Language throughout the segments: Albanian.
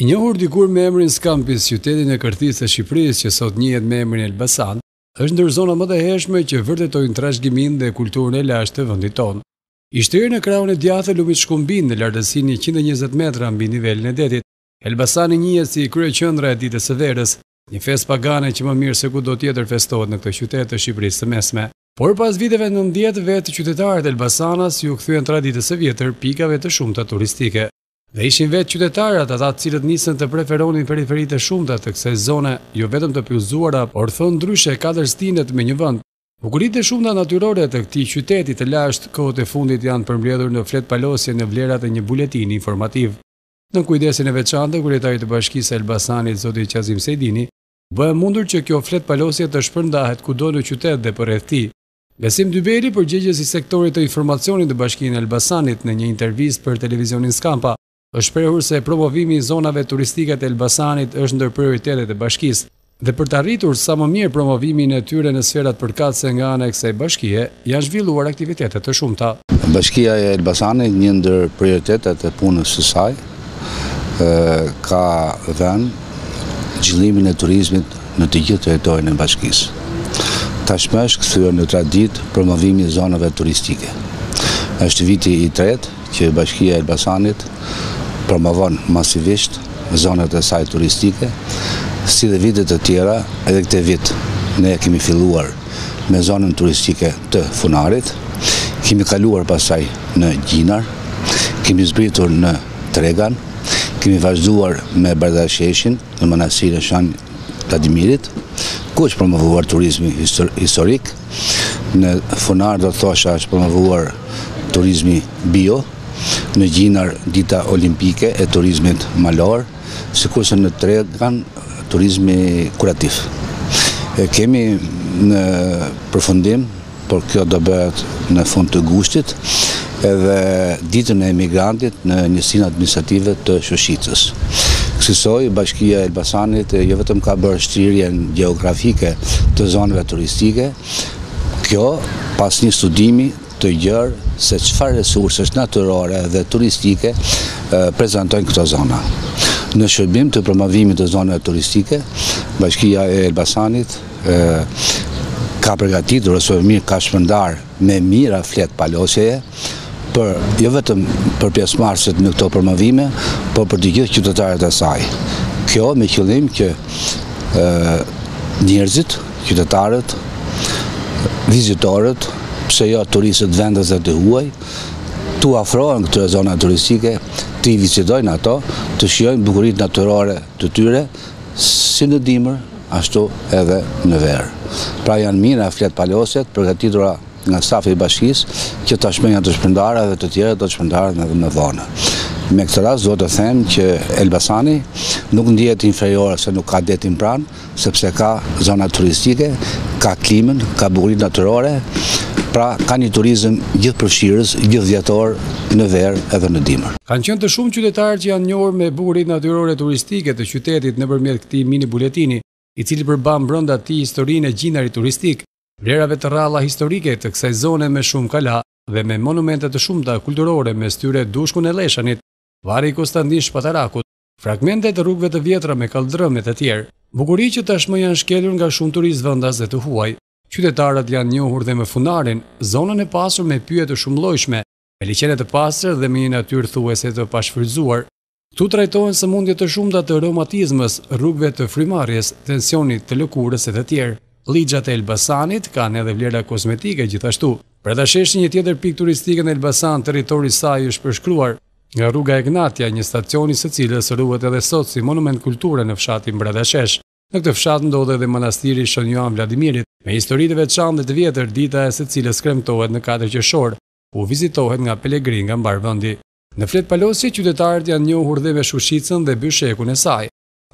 I njohur dikur me emrin Scampis, qyteti në kërthizë të Shqipërisë që sot njihet me emrin Elbasan, është ndër zonat më të hershme që vërtetojnë trashëgiminë dhe kulturën e lashtë të vendit tonë. I shtrirë në krahun e djathtë të lumit Shkumbin, në lartësinë njëqind e njëzet metra mbi nivelin e detit, Elbasani njihet si kryeqendra e Ditës së Verës, një festë pagane që më mirë se kudo tjetër festohet në këtë qytet të Shqipërisë së Mesme. Por pas viteve nëntëdhjetë, vetë qytetarët elbasanas iu kthyen traditës së vjetër, pikave të shumta turistike. Dhe ishin vetë qytetarët ata të cilët nisën të preferonin periferitë e shumta të kësaj zone, jo vetëm të pyllëzuara, por thënë ndryshe katër stinët me një vend. Bukuritë e shumta natyrore të këtij qyteti të lashtë, kohët e fundit janë përmbledhur në fletëpalosje në vlerat e një buletini informativ. Nën kujdesin e veçantë të kryetarit të Bashkisë së Elbasanit, zoti Qazim Sejdini, u bë e mundur që kjo fletëpalosje të shpërndahet kudo në qytet dhe përreth tij. Besim Dybeli, përgjegjës i sektorit të informacionit në Bashkinë e Elbasanit, në një intervistë për televizionin Skampa, është shprehur se promovimi i zonave turistike të Elbasanit është ndër prioritetet e bashkisë dhe për të arritur sa më mirë promovimin e tyre në sferat përkatëse nga ana e kësaj bashkie, janë zhvilluar aktivitete të shumta. Bashkia e Elbasanit një ndër prioritetet e punës së saj ka dhe zhvillimin e turizmit në të gjithë territorin e bashkisë. Tashmë është kthyer në traditë promovimi i zonave turistike. Është viti i tretë që Bashkia e Elbasanit promovon masivisht zonat e saj turistike, si dhe vitet e tjera, edhe këtë vit ne kemi filluar me zonën turistike të Funarit, kemi kaluar pastaj në Gjinar, kemi zbritur në Tregan, kemi vazhduar me Bradasheshin në Manastirin e Shën Vladimirit, ku është promovuar turizmi historik, në Funar do të thosha është promovuar turizmi bio, në Gjinar dita olimpike e turizmit malor, Sikurse në Tregan, turizmi kurativ. E kemi në përfundim, por kjo do bëhet në fund të gushtit, edhe ditën e emigrantit në njësinë administrative të Shushicës. Kësisoj, Bashkia e Elbasanit jo vetëm ka bërë shtrirjen gjeografike të zonave turistike, kjo pas një studimi të gjerë se çfarë resursesh natyrore dhe turistike prezantojnë këto zona. Në shërbim të promovimit të zonave turistike, Bashkia e Elbasanit ka përgatitur ose më mirë ka shpërndarë me mijëra fletëpalosje për jo vetëm për pjesëmarrësit në këto promovime, por për të gjithë qytetarët e saj. Kjo me qëllim që njerëzit Qytetarët, vizitorët, pse jo turistët vendës dhe të huaj, t'u afrohen këtyre zona turistike, t'i vizitojnë ato, të shijojnë bukuritë natyrore të tyre, si në dimër, ashtu edhe në verë. Pra janë mijëra fletëpalosje të përgatitura nga stafi i bashkisë, që tashmë janë të shpërndara dhe të tjera do të shpërndahen edhe më vonë. Me këtë rast dua të them që Elbasani nuk ndihet inferior se nuk ka detin pranë, sepse ka zona turistike, ka klimën, ka bukuritë natyrore, pra ka një turizëm gjithëpërfshirës, gjithëvjetor në verë edhe në dimër. Kanë qenë të shumtë qytetarët që janë njohur me bukuritë natyrore turistike të qytetit nëpërmjet këtij minibuletini, i cili përmban brenda tij historinë e Gjinarit turistik, vlerave të rralla historike të kësaj zone me shumë kala dhe me monumente të shumta kulturore mes tyre Dushkun e Lleshanit, Varri i Kostandin Shpatarakut, Fragmente të rrugëve të vjetra me kalldrëm e të tjerë. Bukuri që tashmë janë shkelur nga shumë turistë vendas dhe të huaj. Qytetarët janë njohur dhe me Funarin, zonën e pasur me pyje të shumëllojshme, me liqene të pastra dhe me një natyrë thuajse të pashfrytëzuar. Këtu trajtohen sëmundje të shumta të reumatizmës, rrugëve të frymëmarrjes, tensionit, të lëkurës e të tjerë. Llixhat e Elbasanit kanë edhe vlera kozmetike gjithashtu. Bradasheshi një tjetër pikë turistike në Elbasan, territori i saj është përshkruar, Nga rruga Egnatia, një stacion i së cilës ruhet edhe sot si monument kulture në fshatin Bradashesh. Në këtë fshat ndodhet dhe Manastiri i Shën Joan Vladimirit, me histori të veçantë dhe të vjetër, dita e së cilës kremtohet në katër qershor, ku vizitohet nga pelegrinë nga mbarë vendi. Në fletëpalosje qytetarët janë njohur dhe me Shushicën dhe Byshekun e saj.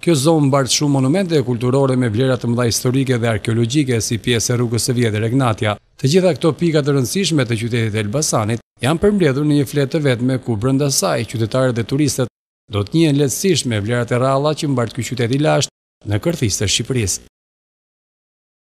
Kjo zonë mbart shumë monumente kulturore me vlera të mëdha historike dhe arkeologjike si pjesë e rrugës së vjetër Egnatia. Të gjitha këto pika të rëndësishme të qytetit të Elbasanit janë përmbledhur në një fletë të vetme ku brenda saj qytetarët dhe turistët do të njihen lehtësisht me vlerat e rralla që mbart ky qytet i lashtë në kërthizë të Shqipërisë.